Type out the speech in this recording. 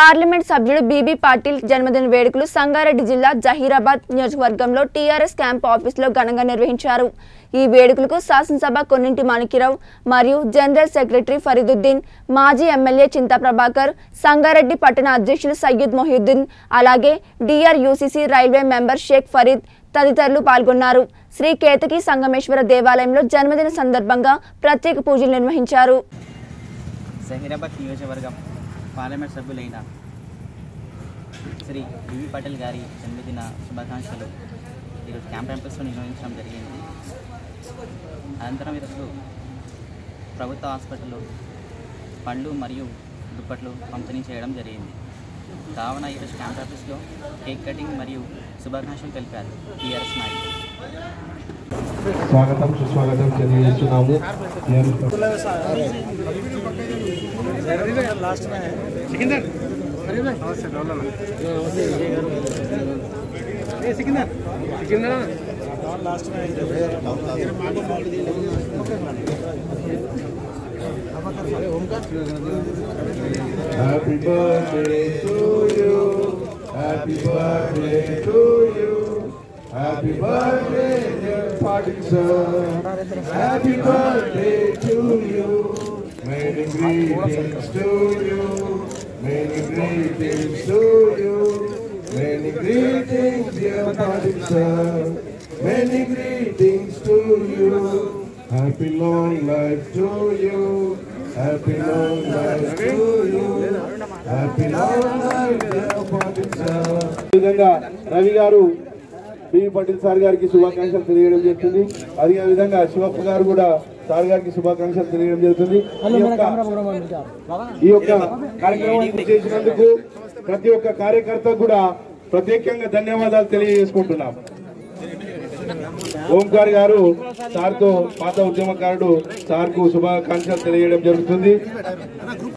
Parliament సభ్యుడు BB Patil జన్మదిన వేడుకలు సంగారెడ్డి జిల్లా జహీరాబాద్ నియోజకవర్గంలో టీఆర్ఎస్ క్యాంప్ ఆఫీసులో ఘనంగా నిర్వహించారు. ఈ వేడుకలకు శాసనసభ కొన్నింటి మాణిక్యరావు మరియు జనరల్ సెక్రటరీ ఫరీదుద్దీన్ మాజీ ఎమ్మెల్యే చింతా ప్రభాకర్ సంగారెడ్డి పట్టణ అధ్యక్షులు సయ్యద్ మొహిద్దీన్ అలాగే DRUCC railway member Sheikh Farid తదితరులు పాల్గొన్నారు. శ్రీ కేతకి సంగమేశ్వర దేవాలయంలో జన్మదిన సందర్భంగా ప్రత్యేక పూజలు నిర్వహించారు. జహీరాబాద్ నియోజకవర్గం పార్లమెంట్ సభ్యులైన శ్రీ బివి పటేల్ గారి జన్మదిన శుభాకాంక్షలు ఈరోజు క్యాంప్ క్యాంపస్లో నిర్వహించడం జరిగింది. అనంతరం ఈరోజు ప్రభుత్వ హాస్పిటల్లో పండ్లు మరియు దుప్పట్లు పంపిణీ చేయడం జరిగింది. కావున ఈరోజు క్యాంప్ ఆఫీస్లో కేక్ కటింగ్ మరియు శుభాకాంక్షలు తెలిపారు టీఆర్ఎస్ నాయకులు స్వాగతం సుస్వాగతం తెలియజేస్తున్నాము. Happy birthday to you. Happy birthday to you. Happy birthday, dear Parkinson. Happy birthday. Many greetings to happy Happy long life you happy long long life to happy Happy long life, Patil sir ఈ విధంగా రవి గారు BV Patel sir గారికి శుభాకాంక్షలు తెలియడం జరుగుతుంది అదే విధంగా శివప్ప గారు కూడా సార్ గారికి శుభాకాంక్షలు తెలియడం జరుగుతుంది. ఈ యొక్క- కార్యక్రమాన్ని చేసినందుకు ప్రతి ఒక్క కార్యకర్త కూడా ప్రత్యేకంగా ధన్యవాదాలు తెలియజేసుకుంటున్నాం. ఓంకార్ గారు సార్తో పాత ఉద్యమకారుడు సార్కు శుభాకాంక్షలు తెలియడం జరుగుతుంది.